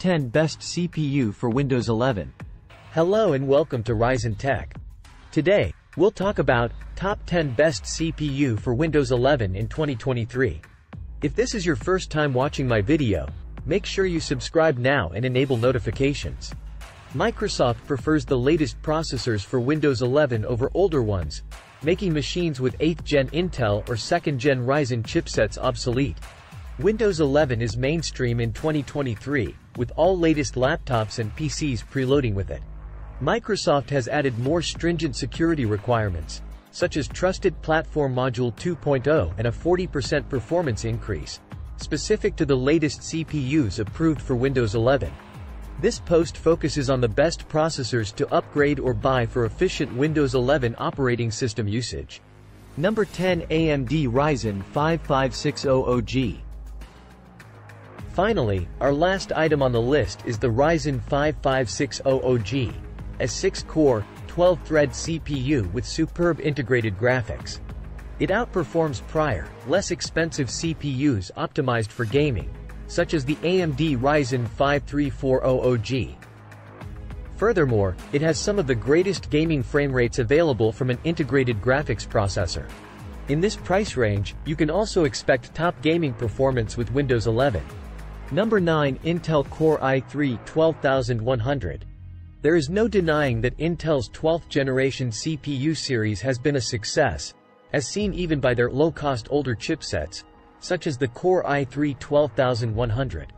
10 Best CPU for Windows 11. Hello and welcome to Ryzen Tech. Today, we'll talk about Top 10 Best CPU for Windows 11 in 2023. If this is your first time watching my video, make sure you subscribe now and enable notifications. Microsoft prefers the latest processors for Windows 11 over older ones, making machines with 8th gen Intel or 2nd gen Ryzen chipsets obsolete. Windows 11 is mainstream in 2023, with all latest laptops and PCs preloading with it. Microsoft has added more stringent security requirements, such as Trusted Platform Module 2.0 and a 40% performance increase, specific to the latest CPUs approved for Windows 11. This post focuses on the best processors to upgrade or buy for efficient Windows 11 operating system usage. Number 10 AMD Ryzen 5 5600G Finally, our last item on the list is the Ryzen 5 5600G, a 6-core, 12-thread CPU with superb integrated graphics. It outperforms prior, less expensive CPUs optimized for gaming, such as the AMD Ryzen 5 3400G. Furthermore, it has some of the greatest gaming frame rates available from an integrated graphics processor. In this price range, you can also expect top gaming performance with Windows 11. Number 9 Intel Core i3 12100. There is no denying that Intel's 12th generation CPU series has been a success, as seen even by their low-cost older chipsets, such as the Core i3 12100.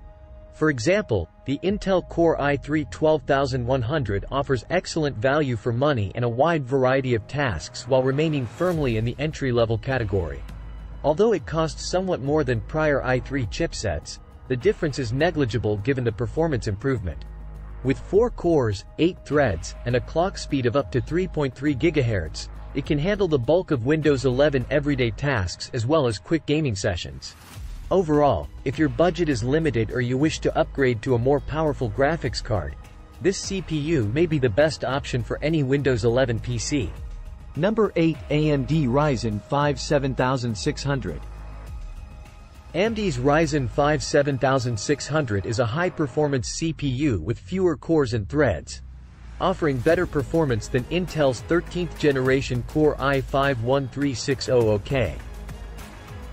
For example, the Intel Core i3 12100 offers excellent value for money and a wide variety of tasks while remaining firmly in the entry-level category. Although it costs somewhat more than prior i3 chipsets, the difference is negligible given the performance improvement. With 4 cores, 8 threads, and a clock speed of up to 3.3 GHz, it can handle the bulk of Windows 11 everyday tasks as well as quick gaming sessions. Overall, if your budget is limited or you wish to upgrade to a more powerful graphics card, this CPU may be the best option for any Windows 11 PC. Number 8 AMD Ryzen 5 7600. AMD's Ryzen 5 7600 is a high-performance CPU with fewer cores and threads, offering better performance than Intel's 13th generation Core i5-13600K.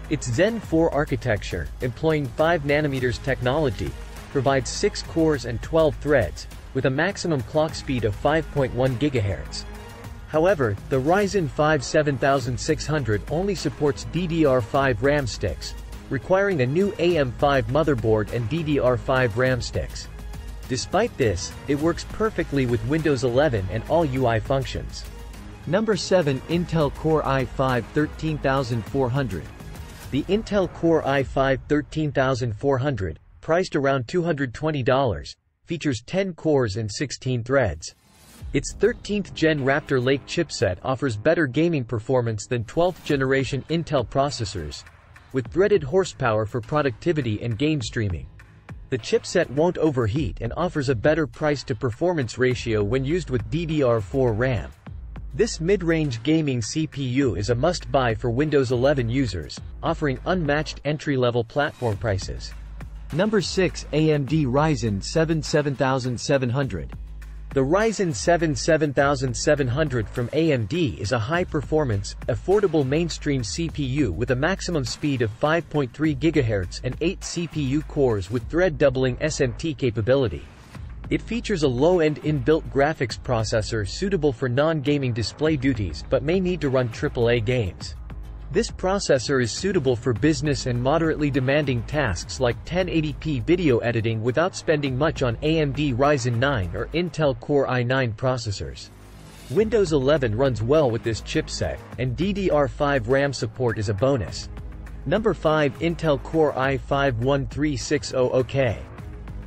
Its Zen 4 architecture, employing 5nm technology, provides 6 cores and 12 threads, with a maximum clock speed of 5.1 GHz. However, the Ryzen 5 7600 only supports DDR5 RAM sticks, requiring a new AM5 motherboard and DDR5 RAM sticks. Despite this, it works perfectly with Windows 11 and all UI functions. Number 7 Intel Core i5 13400. The Intel Core i5 13400, priced around $220, features 10 cores and 16 threads. Its 13th Gen Raptor Lake chipset offers better gaming performance than 12th generation Intel processors, with threaded horsepower for productivity and game streaming. The chipset won't overheat and offers a better price-to-performance ratio when used with DDR4 RAM. This mid-range gaming CPU is a must-buy for Windows 11 users, offering unmatched entry-level platform prices. Number 6 AMD Ryzen 7 7700. The Ryzen 7 7700 from AMD is a high-performance, affordable mainstream CPU with a maximum speed of 5.3 GHz and 8 CPU cores with thread-doubling SMT capability. It features a low-end inbuilt graphics processor suitable for non-gaming display duties but may need to run AAA games. This processor is suitable for business and moderately demanding tasks like 1080p video editing without spending much on AMD Ryzen 9 or Intel Core i9 processors. Windows 11 runs well with this chipset, and DDR5 RAM support is a bonus. Number 5 Intel Core i5-13600K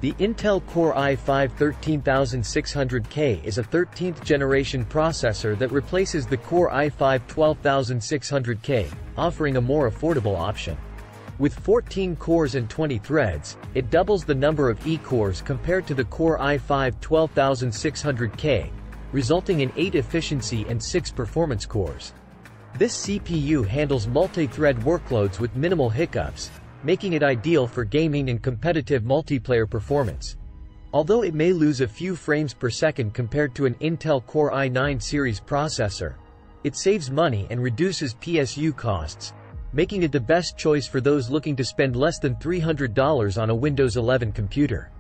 the Intel Core i5-13600K is a 13th generation processor that replaces the Core i5-12600K, offering a more affordable option. With 14 cores and 20 threads, it doubles the number of E-cores compared to the Core i5-12600K, resulting in 8 efficiency and 6 performance cores. This CPU handles multi-thread workloads with minimal hiccups, making it ideal for gaming and competitive multiplayer performance. Although it may lose a few frames per second compared to an Intel Core i9 series processor, it saves money and reduces PSU costs, making it the best choice for those looking to spend less than $300 on a Windows 11 computer.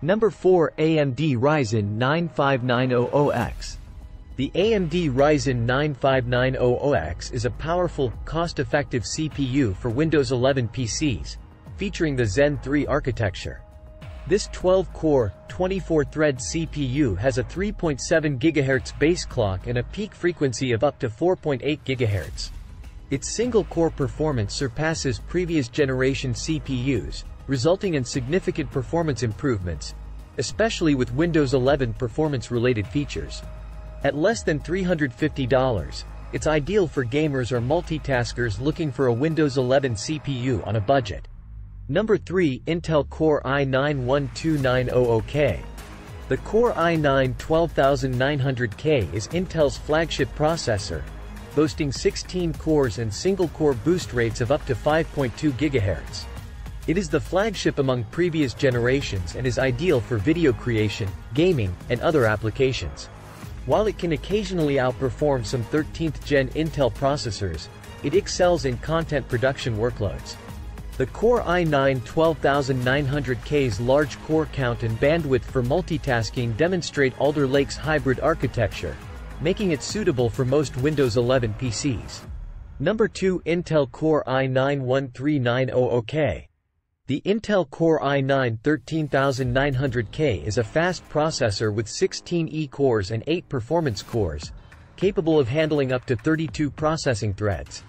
Number 4 AMD Ryzen 9 5900X. The AMD Ryzen 9 5900X is a powerful, cost-effective CPU for Windows 11 PCs, featuring the Zen 3 architecture. This 12-core, 24-thread CPU has a 3.7 GHz base clock and a peak frequency of up to 4.8 GHz. Its single-core performance surpasses previous generation CPUs, resulting in significant performance improvements, especially with Windows 11 performance-related features. At less than $350, it's ideal for gamers or multitaskers looking for a Windows 11 CPU on a budget. Number 3 Intel Core i9-12900K. The Core i9-12900K is Intel's flagship processor, boasting 16 cores and single-core boost rates of up to 5.2 GHz. It is the flagship among previous generations and is ideal for video creation, gaming, and other applications. While it can occasionally outperform some 13th gen Intel processors, it excels in content production workloads. The Core i9-12900K's large core count and bandwidth for multitasking demonstrate Alder Lake's hybrid architecture, making it suitable for most Windows 11 PCs. Number 2 Intel Core i9-13900K. The Intel Core i9-13900K is a fast processor with 16 E-cores and 8 performance cores, capable of handling up to 32 processing threads.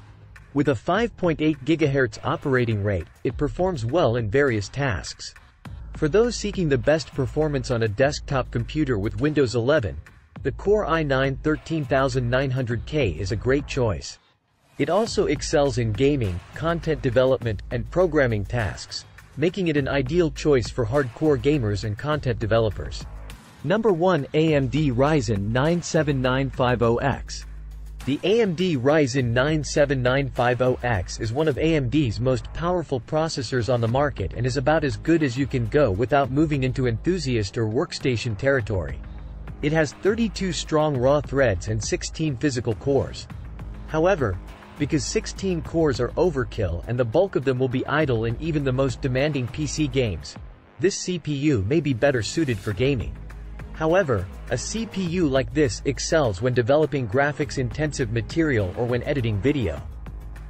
With a 5.8 GHz operating rate, it performs well in various tasks. For those seeking the best performance on a desktop computer with Windows 11, the Core i9-13900K is a great choice. It also excels in gaming, content development, and programming tasks, making it an ideal choice for hardcore gamers and content developers. Number 1 AMD Ryzen 9 7950X. The AMD Ryzen 9 7950X is one of AMD's most powerful processors on the market and is about as good as you can go without moving into enthusiast or workstation territory. It has 32 strong raw threads and 16 physical cores. However, because 16 cores are overkill and the bulk of them will be idle in even the most demanding PC games, this CPU may be better suited for gaming. However, a CPU like this excels when developing graphics-intensive material or when editing video.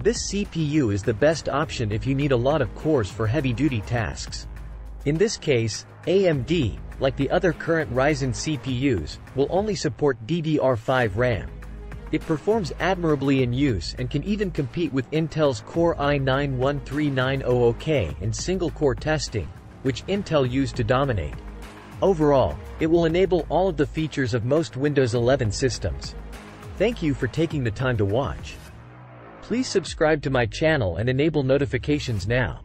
This CPU is the best option if you need a lot of cores for heavy-duty tasks. In this case, AMD, like the other current Ryzen CPUs, will only support DDR5 RAM. It performs admirably in use and can even compete with Intel's Core i9-13900K in single-core testing, which Intel used to dominate. Overall, it will enable all of the features of most Windows 11 systems. Thank you for taking the time to watch. Please subscribe to my channel and enable notifications now.